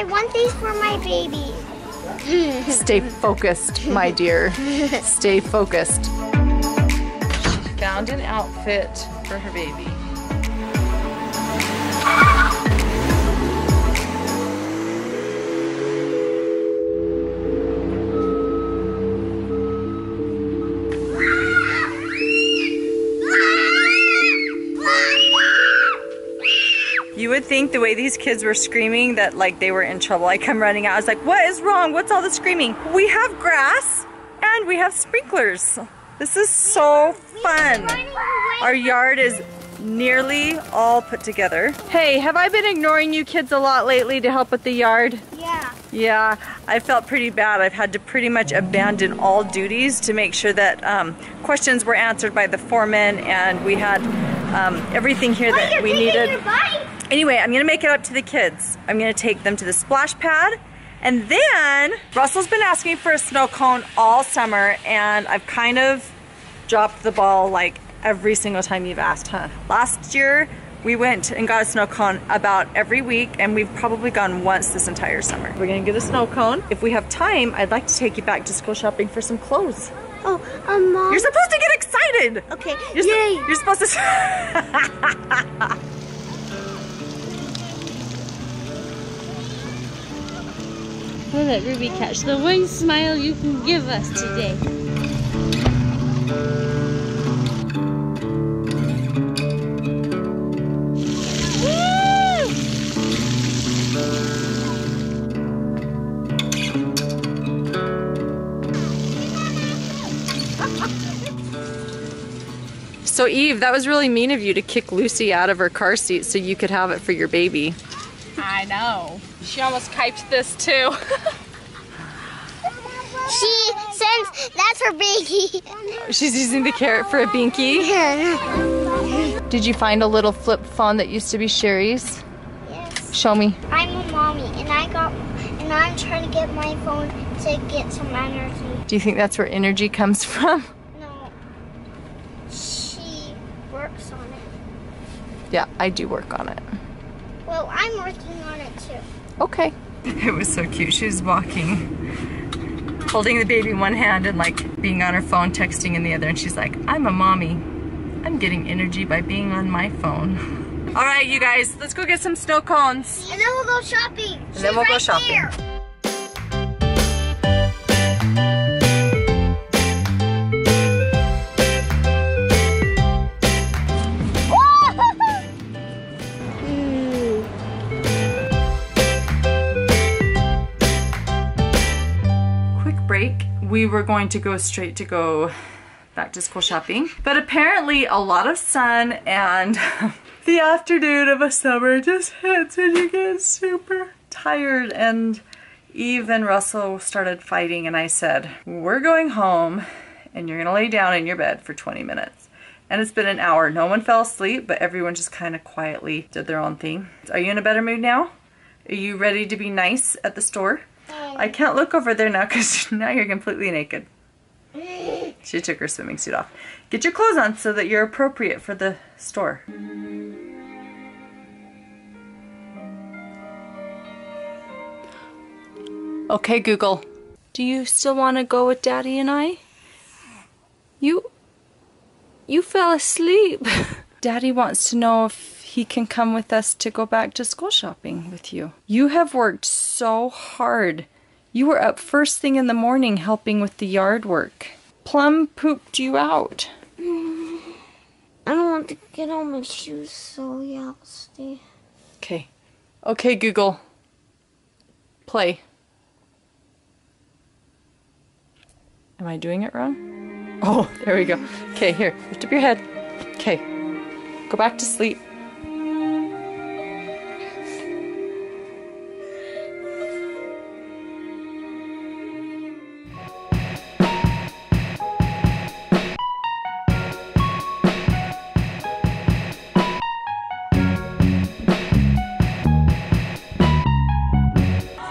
I want these for my baby. Stay focused, my dear. Stay focused. Found an outfit for her baby. You would think the way these kids were screaming that like they were in trouble. I come running out. I was like, what is wrong? What's all the screaming? We have grass and we have sprinklers. This is so fun. Our yard is nearly all put together. Hey, have I been ignoring you kids a lot lately to help with the yard? Yeah. Yeah, I felt pretty bad. I've had to pretty much abandon all duties to make sure that um, questions were answered by the foreman and we had um, everything here that we needed. Anyway, I'm gonna make it up to the kids. I'm gonna take them to the splash pad and then Russell's been asking for a snow cone all summer and I've kind of dropped the ball like every single time you've asked, huh? Last year, we went and got a snow cone about every week and we've probably gone once this entire summer. We're gonna get a snow cone. If we have time, I'd like to take you back to school shopping for some clothes. Oh, um, mom. You're supposed to get excited! Okay. You're, Yay. You're supposed to... We'll let Ruby catch the one smile you can give us today. So Eve, that was really mean of you to kick Lucy out of her car seat so you could have it for your baby. I know. She almost kiped this too. She says that's her baby. She's using the carrot for a binky. Did you find a little flip phone that used to be Sherry's? yes. Show me. I'm a mommy, and I got, and I'm trying to get my phone to get some energy. Do you think that's where energy comes from? No. She works on it. Yeah, I do work on it. Well, I'm working on it too. Okay. It was so cute. She was walking, holding the baby in one hand and like being on her phone, texting in the other. And she's like, I'm a mommy. I'm getting energy by being on my phone. All right, you guys, let's go get some snow cones. And then we'll go shopping. And then we'll go shopping. quick We were going to go straight to go back to school shopping. But apparently a lot of sun and the afternoon of a summer just hits and you get super tired and Eve and Russell started fighting and I said, we're going home and you're gonna lay down in your bed for 20 minutes. And it's been an hour. No one fell asleep, but everyone just kind of quietly did their own thing. Are you in a better mood now? Are you ready to be nice at the store? I can't look over there now because now you're completely naked. She took her swimming suit off. Get your clothes on so that you're appropriate for the store. Okay, Google. Do you still want to go with Daddy and I? You. You fell asleep. Daddy wants to know if he can come with us to go back to school shopping with you. You have worked so hard. You were up first thing in the morning helping with the yard work. Plum pooped you out. I don't want to get on my shoes, so yeah, I'll stay. Okay. Okay, Google. Play. Am I doing it wrong? Oh, there we go. Okay, here. Lift up your head. Okay. Go back to sleep.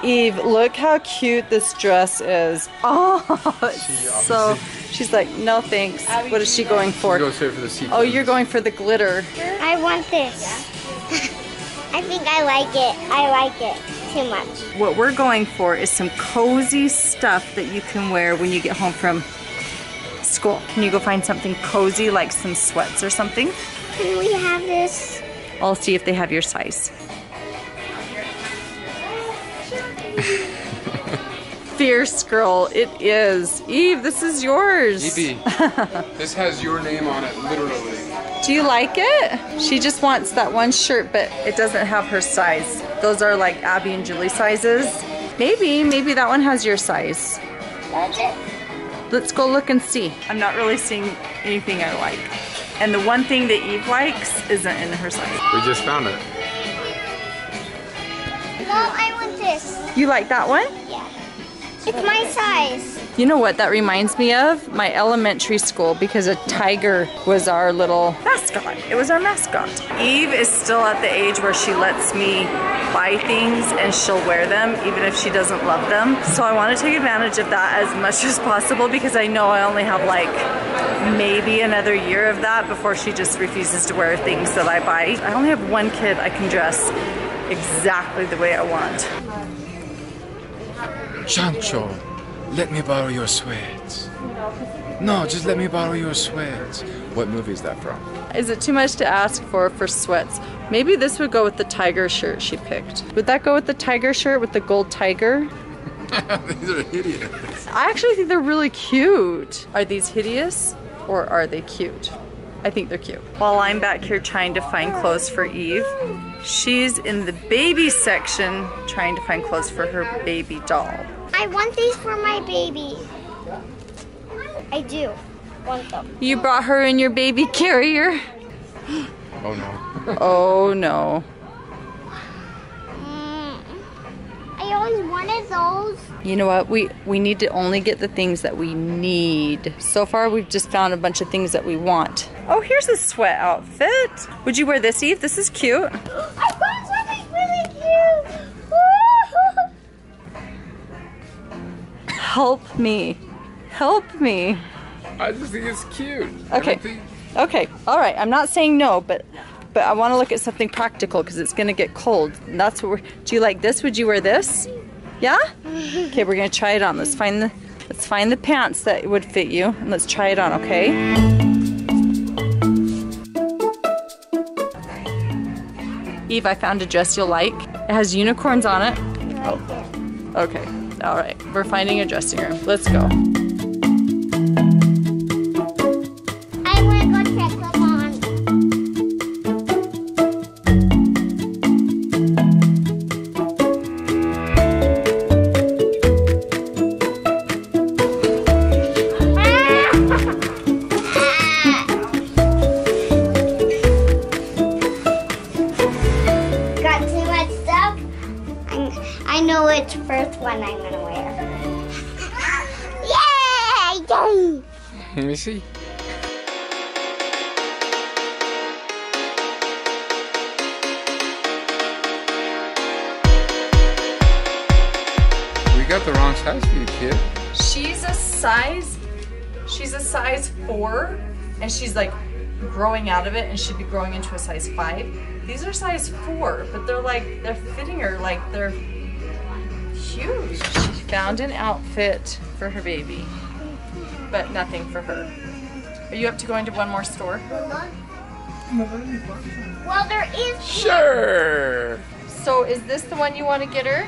Eve, look how cute this dress is. Oh, it's so. She's like, no thanks. What is she going for? Go straight for the sequins. Oh, you're going for the glitter. I want this. I think I like it. I like it. too much. What we're going for is some cozy stuff that you can wear when you get home from school. Can you go find something cozy like some sweats or something? Can we have this? I'll see if they have your size. Fierce girl, it is. Eve, this is yours. Evie, this has your name on it, literally. Do you like it? She just wants that one shirt, but it doesn't have her size. Those are like Abby and Julie sizes. Maybe, maybe that one has your size. Let's go look and see. I'm not really seeing anything I like. And the one thing that Eve likes isn't in her size. We just found it. Mom, I want this. You like that one? Yeah. It's my size. You know what that reminds me of? My elementary school because a tiger was our little mascot. It was our mascot. Eve is still at the age where she lets me buy things and she'll wear them even if she doesn't love them. So I want to take advantage of that as much as possible because I know I only have like maybe another year of that before she just refuses to wear things that I buy. I only have one kid I can dress exactly the way I want. Sancho, let me borrow your sweats. No, just let me borrow your sweats. What movie is that from? Is it too much to ask for for sweats? Maybe this would go with the tiger shirt she picked. Would that go with the tiger shirt with the gold tiger? These are hideous. I actually think they're really cute. Are these hideous or are they cute? I think they're cute. While I'm back here trying to find clothes for Eve, she's in the baby section trying to find clothes for her baby doll. I want these for my baby. I do want them. You brought her in your baby carrier? Oh no. Oh no. Mm, I always wanted those. You know what? We we need to only get the things that we need. So far, we've just found a bunch of things that we want. Oh, here's a sweat outfit. Would you wear this, Eve? This is cute. Help me. Help me. I just think it's cute. Okay. think- Okay. All right. I'm not saying no, but but I want to look at something practical because it's gonna get cold. And that's what we're. Do you like this? Would you wear this? Yeah. Okay. We're gonna try it on. Let's find the let's find the pants that would fit you and let's try it on. Okay. Eve, I found a dress you'll like. It has unicorns on it. Oh. Okay. All right. We're finding a dressing room. Let's go. Which first one I'm gonna wear. Yay! Yay! Let me see. We got the wrong size for you, kid. She's a size, she's a size four, and she's like growing out of it and she'd be growing into a size five. These are size four, but they're like, they're fitting her like they're huge. She found an outfit for her baby, but nothing for her. Are you up to going to one more store? Well, there is Sure. So is this the one you want to get her?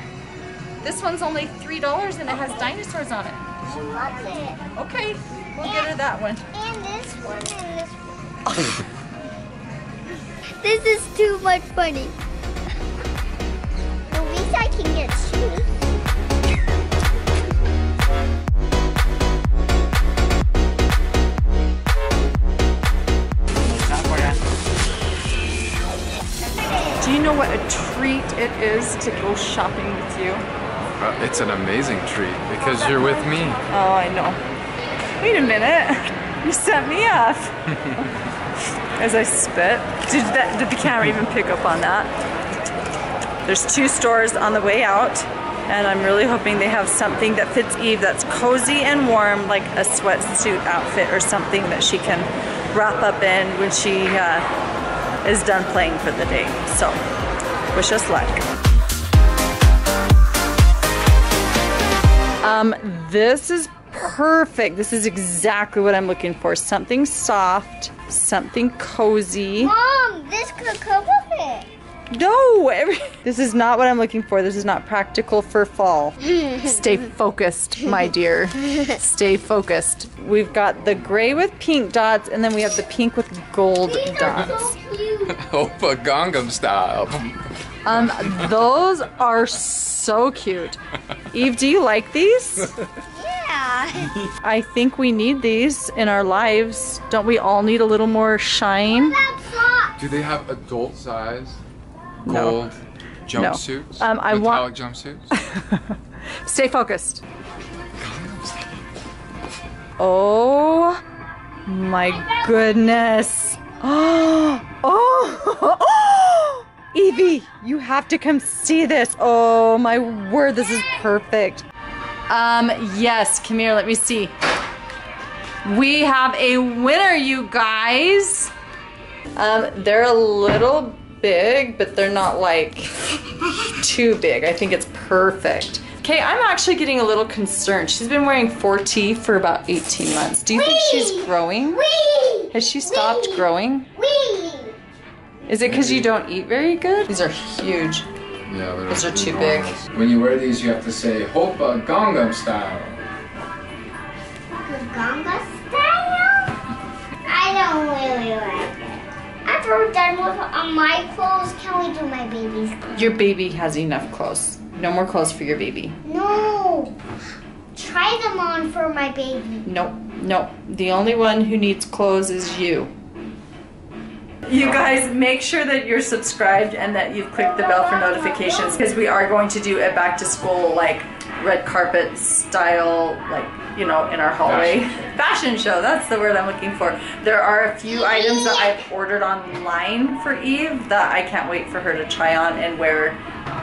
This one's only $3 and it has dinosaurs on it. She loves it. Okay, we'll get her that one. And this one and this one. this is too much money. At least I can get shoes. Do you know what a treat it is to go shopping with you? Uh, it's an amazing treat because you're with me. Oh, I know. Wait a minute. You set me off. As I spit. Did, that, did the camera even pick up on that? There's two stores on the way out, and I'm really hoping they have something that fits Eve that's cozy and warm, like a sweatsuit outfit or something that she can wrap up in when she uh, is done playing for the day. So wish us luck. Um, this is perfect. This is exactly what I'm looking for. Something soft, something cozy. Mom, this could cover no, every, this is not what I'm looking for. This is not practical for fall. Stay focused, my dear. Stay focused. We've got the gray with pink dots, and then we have the pink with gold These are dots. so cute. Oppa Gangnam style. Um, those are so cute. Eve, do you like these? Yeah. I think we need these in our lives. Don't we all need a little more shine? That's soft. Do they have adult size No. gold jumpsuits? Um, I want- Metallic jumpsuits? Stay focused. Oh my goodness. Oh, Oh, oh, Evie, you have to come see this. Oh my word, this is perfect. Um, yes, come here, let me see. We have a winner, you guys. Um, they're a little big, but they're not like too big. I think it's perfect. Okay, I'm actually getting a little concerned. She's been wearing 4T for about 18 months. Do you think she's growing? Wee. Has she stopped Whee! growing? Wee. Is it because you don't eat very good? These are huge. Yeah, they're Those are too big. When you wear these, you have to say Hopa Gangnam style. Ganga style? I don't really like it. After we're done with uh, my clothes, can we do my baby's clothes? Your baby has enough clothes. No more clothes for your baby. No. Try them on for my baby. Nope, nope. The only one who needs clothes is you. You guys, make sure that you're subscribed and that you've clicked the bell for notifications because we are going to do a back to school, like, red carpet style, like, you know, in our hallway. Fashion show, that's the word I'm looking for. There are a few items that I've ordered online for Eve that I can't wait for her to try on and wear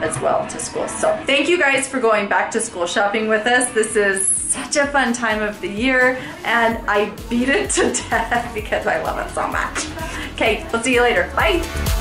as well to school. So thank you guys for going back to school shopping with us. This is such a fun time of the year and I beat it to death because I love it so much. Okay, we'll see you later. Bye.